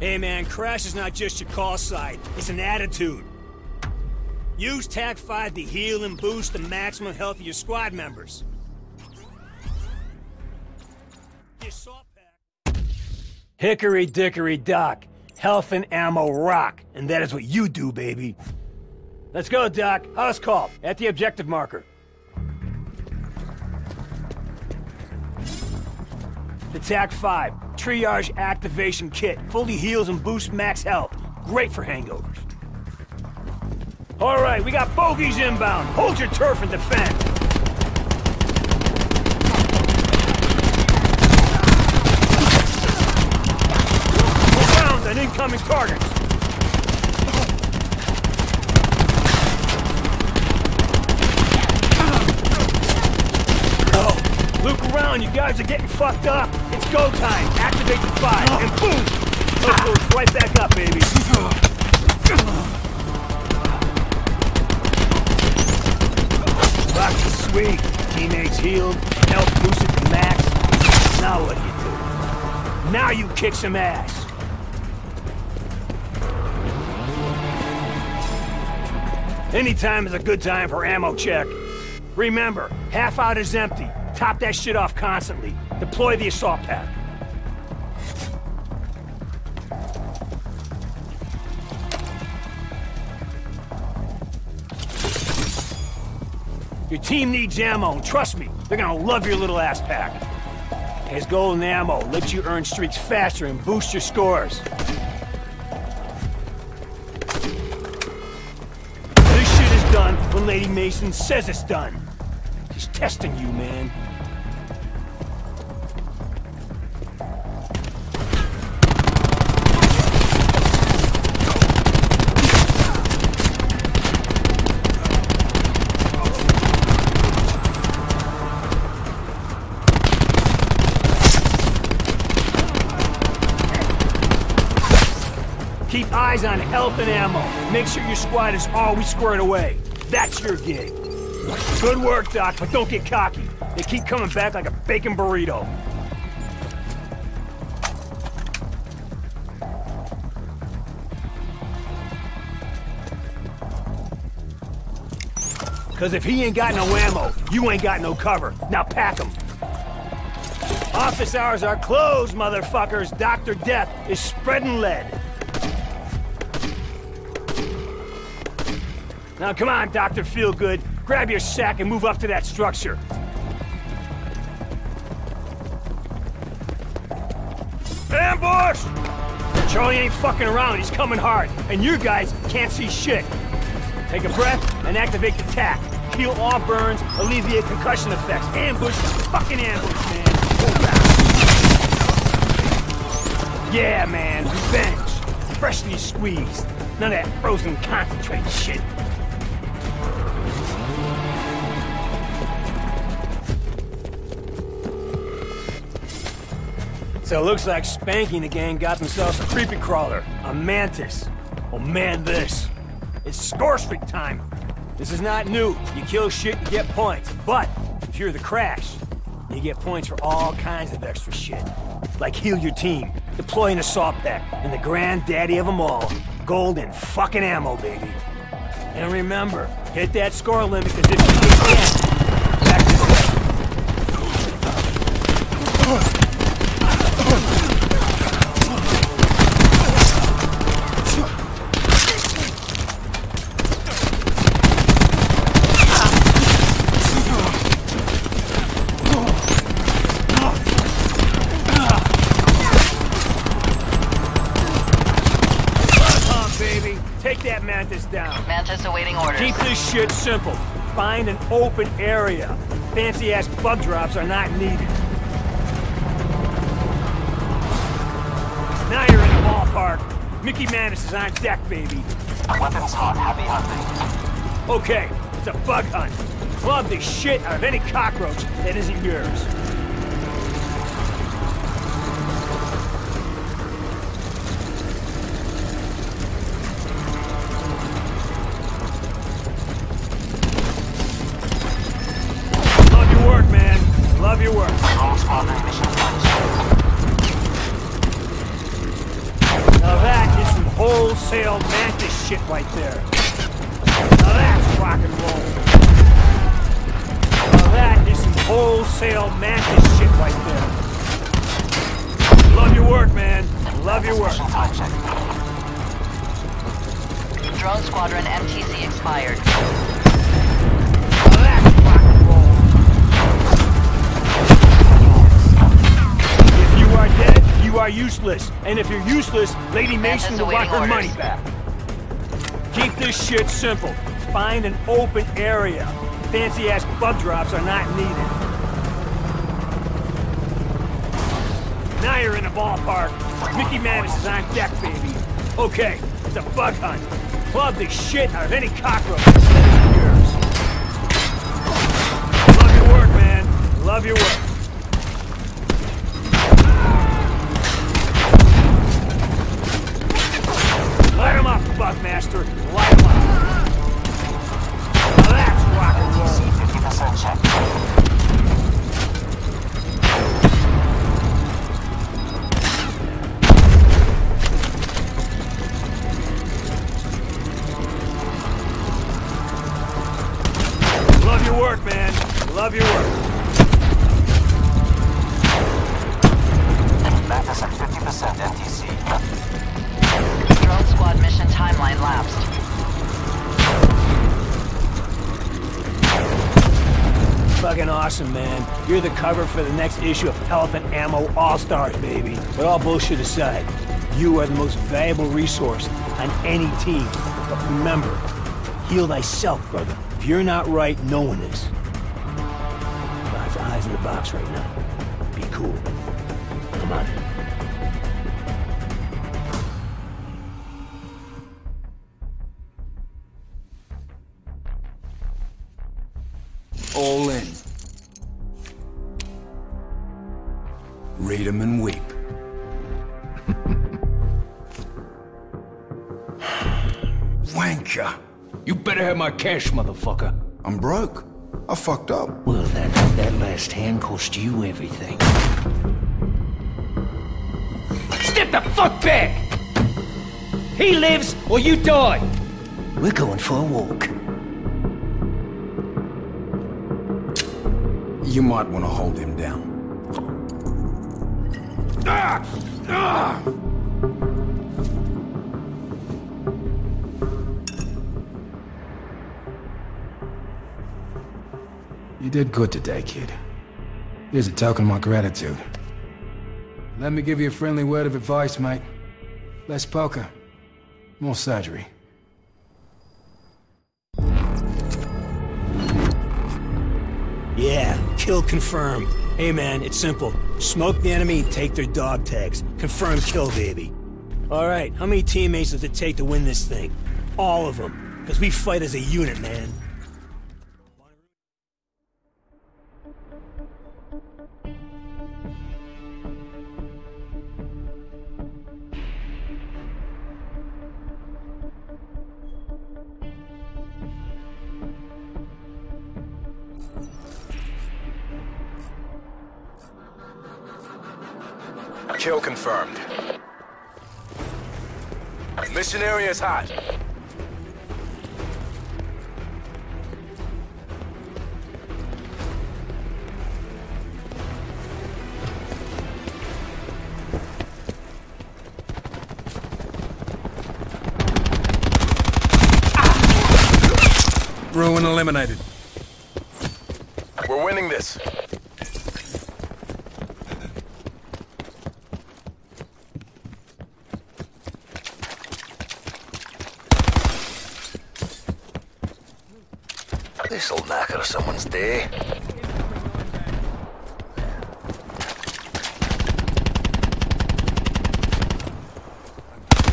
Hey man, Crash is not just your call sign, it's an attitude. Use TAC 5 to heal and boost the maximum health of your squad members. Hickory dickory dock. Health and ammo rock. And that is what you do, baby. Let's go, Doc. House call. At the objective marker. The TAC 5. Triage activation kit. Fully heals and boosts max health. Great for hangovers. All right, we got bogeys inbound. Hold your turf and defend. Found an incoming target. Oh, look around, you guys are getting fucked up. It's go time. Activate the five, and boom! Hook goes right back up, baby. Fuck sweet. Teammates healed, health boosted to max. Now what you do? Now you kick some ass. Anytime is a good time for ammo check. Remember, half out is empty. Top that shit off constantly. Deploy the assault pack. Your team needs ammo, and trust me, they're gonna love your little ass pack. As golden ammo lets you earn streaks faster and boost your scores. This shit is done when Lady Mason says it's done. Testing you, man. Keep eyes on health and ammo. Make sure your squad is always squared away. That's your gig. Good work, Doc, but don't get cocky. They keep coming back like a bacon burrito. Cause if he ain't got no ammo, you ain't got no cover. Now pack him. Office hours are closed, motherfuckers. Dr. Death is spreading lead. Now come on, Dr. Feelgood. Grab your sack and move up to that structure. Ambush! Charlie ain't fucking around, he's coming hard, and you guys can't see shit. Take a breath and activate the tack. Heal all burns, alleviate concussion effects. Ambush, fucking ambush, man. Yeah, man, revenge. Freshly squeezed. None of that frozen concentrate shit. So it looks like Spanky and the gang got themselves a creepy crawler, a mantis. Oh man, this. It's score streak time. This is not new. You kill shit, you get points. But if you're the crash, you get points for all kinds of extra shit. Like heal your team, deploy an assault pack, and the granddaddy of them all, golden fucking ammo, baby. And remember, hit that score limit, because if you can't, back this way. Come on, baby. Take that mantis down. Mantis awaiting orders. Keep this shit simple. Find an open area. Fancy-ass bug drops are not needed. Now you're in the ballpark. Mickey Mantis is on deck, baby. Weapons hot, happy hunting. Okay, it's a bug hunt. Club the shit out of any cockroach that isn't yours. Wholesale mantis shit right there. Now that's rock and roll. Now that is some wholesale mantis shit right there. Love your work, man. Love your work. Drone Squadron MTC expired. Useless. And if you're useless, Lady Mason will want her money back. Keep this shit simple. Find an open area. Fancy-ass bug drops are not needed. Now you're in the ballpark. Mickey Mantis is on deck, baby. Okay, it's a bug hunt. Club the shit out of any cockroach that yours. Love your work, man. Love your work. 50% Drone Squad mission timeline lapsed. Fucking awesome, man. You're the cover for the next issue of Elephant Ammo All-Stars, baby. But all bullshit aside, you are the most valuable resource on any team. But remember, heal thyself, brother. If you're not right, no one is. Of eyes in the box right now. Be cool. I'm on All in. Read 'em and weep. Wanker! You better have my cash, motherfucker. I'm broke. I fucked up. Well, that, that last hand cost you everything. Step the fuck back! He lives or you die! We're going for a walk. You might want to hold him down. You did good today, kid. Here's a token of my gratitude. Let me give you a friendly word of advice, mate. Less poker, more surgery. Yeah, kill confirm. Hey man, it's simple. Smoke the enemy, take their dog tags. Confirm kill, baby. Alright, how many teammates does it take to win this thing? All of them. Because we fight as a unit, man. Confirmed. Mission area is hot. Ruin eliminated. We're winning this. This'll knacker someone's day.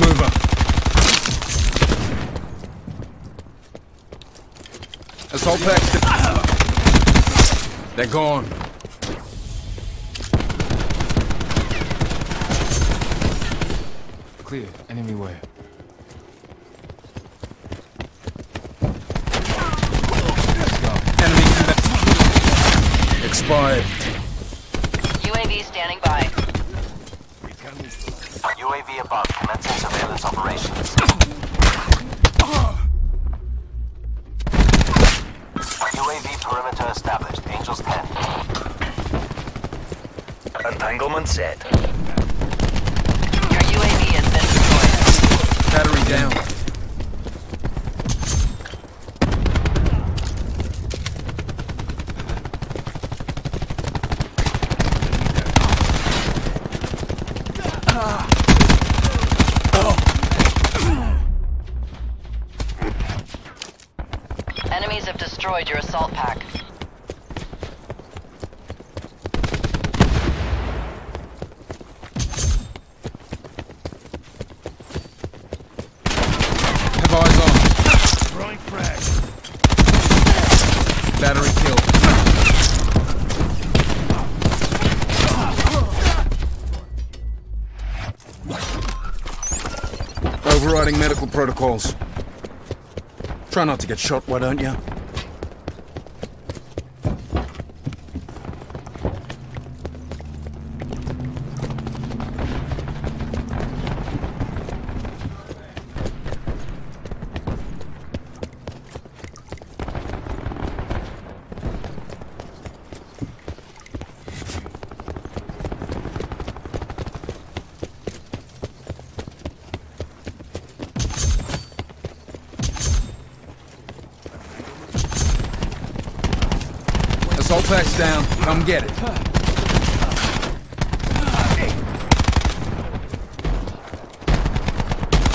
Move up. Assault packs. They're gone. Clear. Enemy where? expired. UAV standing by. UAV above, commencing surveillance operations. UAV perimeter established, Angels 10. Entanglement set. Your UAV has been destroyed. Battery down. Destroyed your assault pack. Have eyes on. Throwing frag. Battery killed. Overriding medical protocols. Try not to get shot, why don't you? Assault pack's down. Come get it.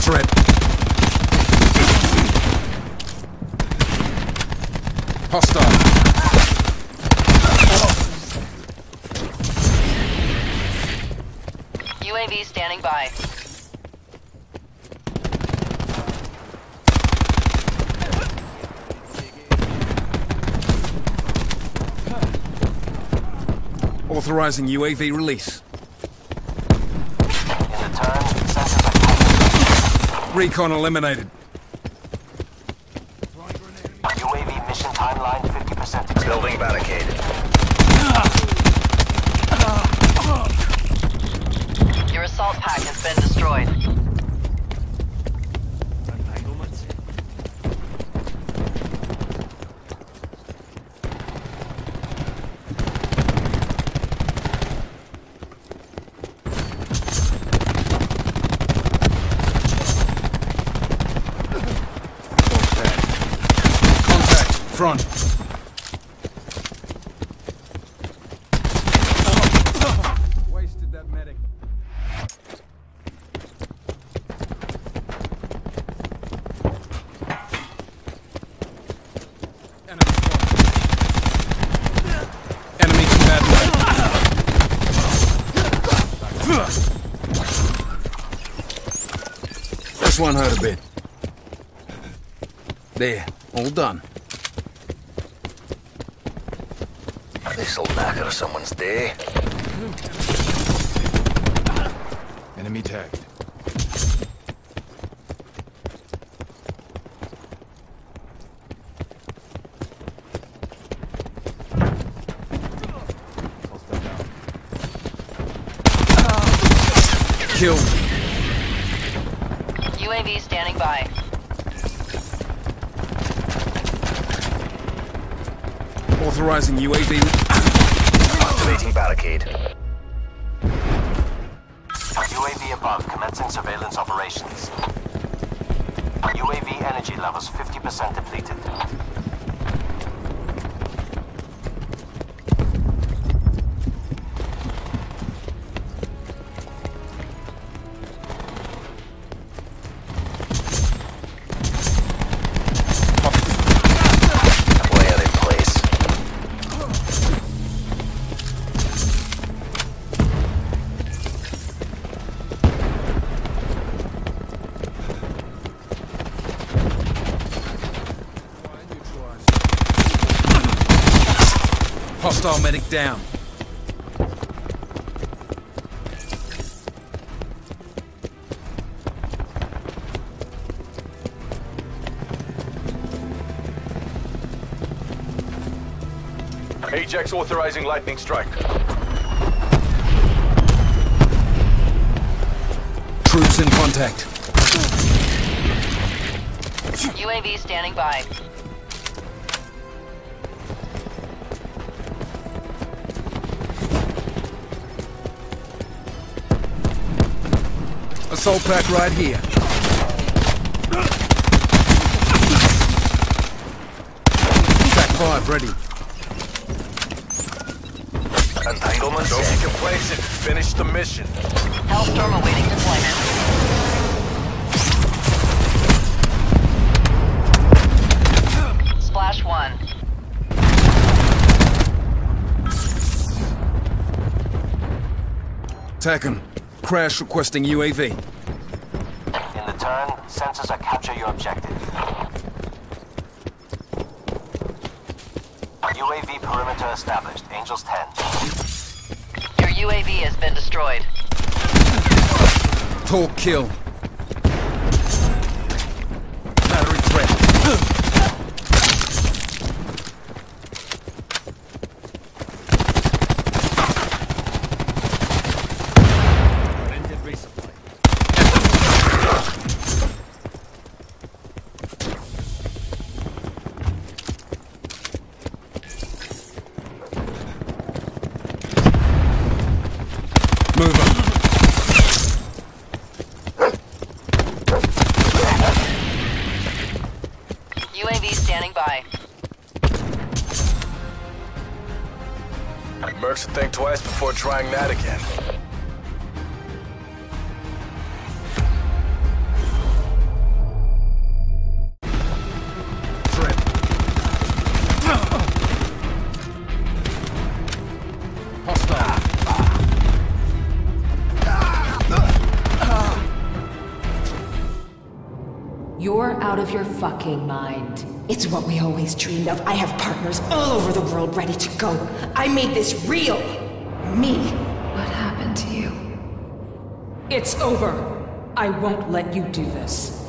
Threat. Hostile. UAV standing by. Authorizing UAV release. In the turn, sensors are tight. Recon eliminated. UAV mission timeline 50% Building barricade. Your assault pack has been destroyed. Entanglement set. Contact. Front. Wasted that medic. Enemy. Enemy combatant. This one hurt a bit. There, all done. This'll knacker someone's day. Enemy tagged. Killed. UAV standing by. Authorizing UAV. Activating barricade. UAV above, commencing surveillance operations. UAV energy levels 50% depleted. Hostile medic down. Ajax authorizing lightning strike. Troops in contact. UAV standing by. Assault pack right here. TAC 5 ready. Entanglement Don't be complacent. Finish the mission. Hellstorm awaiting deployment. Splash 1. TACOM. Crash requesting UAV. In the turn, sensors are capture your objective. UAV perimeter established. Angels 10. Your UAV has been destroyed. Talk kill. UAV standing by. Mercs should think twice before trying that again. Threat. Hostile. You're out of your fucking mind. It's what we always dreamed of. I have partners all over the world ready to go. I made this real. Me. What happened to you? It's over. I won't let you do this.